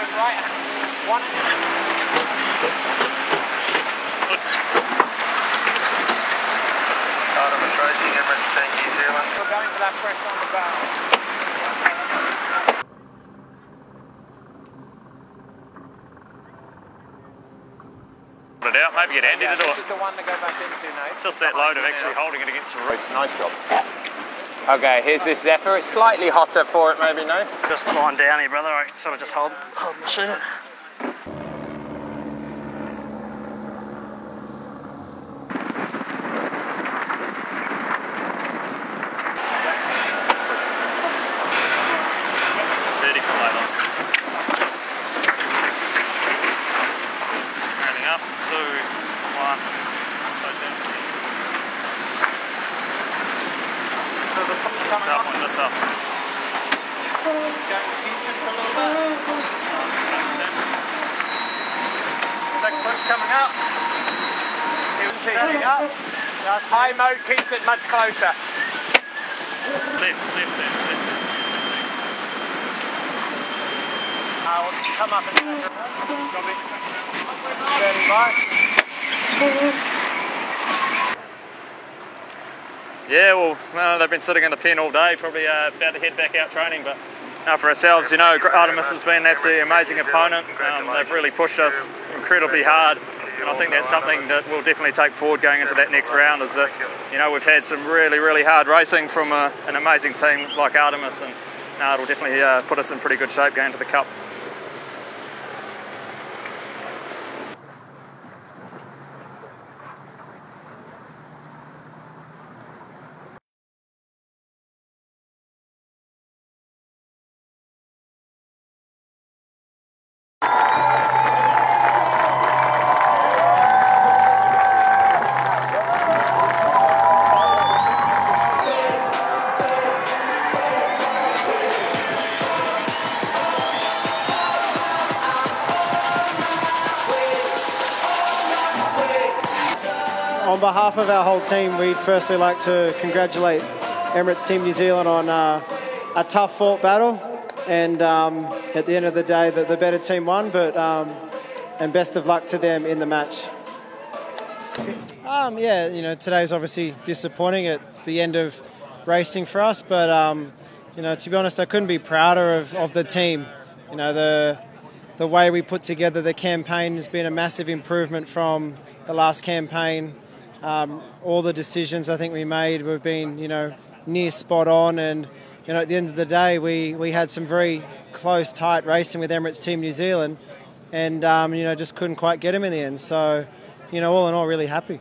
Right, one. Adam and Tracy, Emirates Team New Zealand. We're going for that pressure on the bow. Put it out, maybe get Andy Yeah, to do this it. is the one to go back into, Nate. It's just that load of actually holding it against the roof. Nice job. Okay, here's this Zephyr. It's slightly hotter for it, maybe, no? Just lying down here, brother. I sort of just hold, hold the machine. Thirty for later. Rounding up, two, one. Close down. This up, one, up. Coming up. Setting up. High mode keeps it much closer. Left, left, left, left. Uh, we'll come up and Standing by. Yeah, well, uh, they've been sitting in the pen all day, probably uh, about to head back out training, but now for ourselves, you know, Artemis has been an absolutely amazing opponent. Um, they've really pushed us incredibly hard, and I think that's something that we'll definitely take forward going into that next round. Is that you know we've had some really, really hard racing from a, an amazing team like Artemis, and uh, it'll definitely uh, put us in pretty good shape going to the cup. On behalf of our whole team, we'd firstly like to congratulate Emirates Team New Zealand on uh, a tough fought battle. And um, at the end of the day, the, the better team won, but um, and best of luck to them in the match. Um, yeah, you know, today's obviously disappointing. It's the end of racing for us, but um, you know, to be honest, I couldn't be prouder of, of the team. You know, the the way we put together the campaign has been a massive improvement from the last campaign. Um, all the decisions I think we made have been, you know, near spot on, and you know, at the end of the day, we, we had some very close, tight racing with Emirates Team New Zealand, and um, you know, just couldn't quite get them in the end. So, you know, all in all, really happy.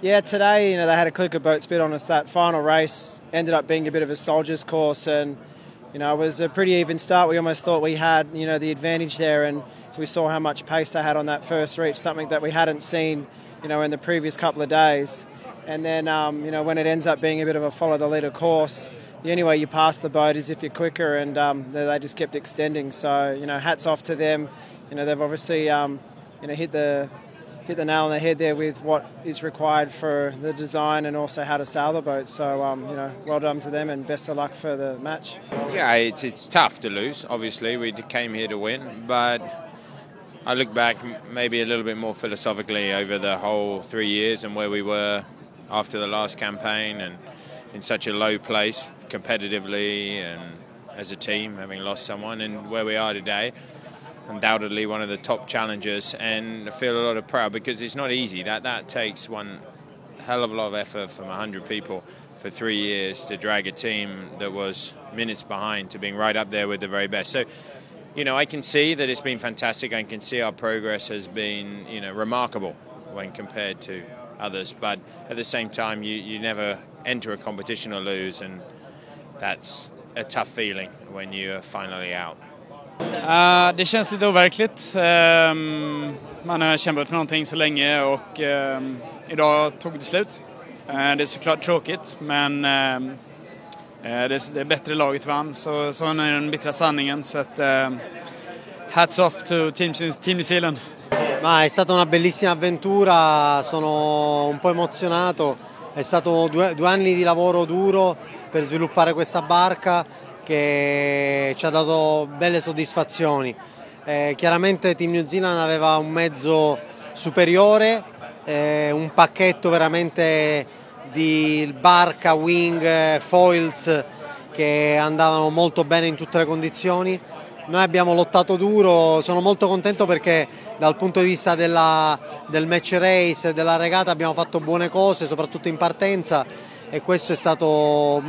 Yeah, today, you know, they had a clicker boat spit on us. That final race ended up being a bit of a soldier's course, and you know, it was a pretty even start. We almost thought we had, you know, the advantage there, and we saw how much pace they had on that first reach, something that we hadn't seen, you know, in the previous couple of days. And then, um, you know, when it ends up being a bit of a follow the leader course, the only way you pass the boat is if you're quicker, and um, they just kept extending. So, you know, hats off to them. You know, they've obviously, um, you know, hit the hit the nail on the head there with what is required for the design and also how to sail the boat. So, um, you know, well done to them and best of luck for the match. Yeah, it's it's tough to lose. Obviously, we came here to win, but I look back maybe a little bit more philosophically over the whole three years and where we were after the last campaign, and in such a low place competitively and as a team, having lost someone, and where we are today. Undoubtedly, one of the top challengers, and I feel a lot of proud because it's not easy. That that takes one hell of a lot of effort from 100 people for three years to drag a team that was minutes behind to being right up there with the very best. So, you know, I can see that it's been fantastic. I can see our progress has been, you know, remarkable when compared to others. But at the same time, you, you never enter a competition or lose, and that's a tough feeling when you're finally out. Uh, det känns lite overkligt. Ehm, man har kämpat för någonting så länge och ehm, idag tog det slut. Eh, det är såklart tråkigt men eh, det, är, det är bättre laget vann så, så är den bittra sanningen. Så att, ehm, hats off to Team, team New Zealand. Ma è stata una bellissima avventura, sono un po' emozionato, è stato due, due anni di lavoro duro per sviluppare questa barca che ci ha dato belle soddisfazioni. Eh, chiaramente Team New Zealand aveva un mezzo superiore, eh, un pacchetto veramente di barca, wing, foils che andavano molto bene in tutte le condizioni. Noi abbiamo lottato duro, sono molto contento perché dal punto di vista della, del match race, della regata abbiamo fatto buone cose, soprattutto in partenza e questo è stato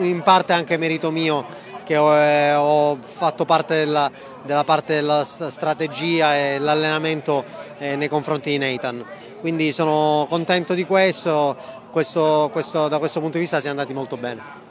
in parte anche merito mio che ho, eh, ho fatto parte della, della, parte della strategia e l'allenamento eh, nei confronti di Nathan. Quindi sono contento di questo, questo, questo, da questo punto di vista siamo andati molto bene.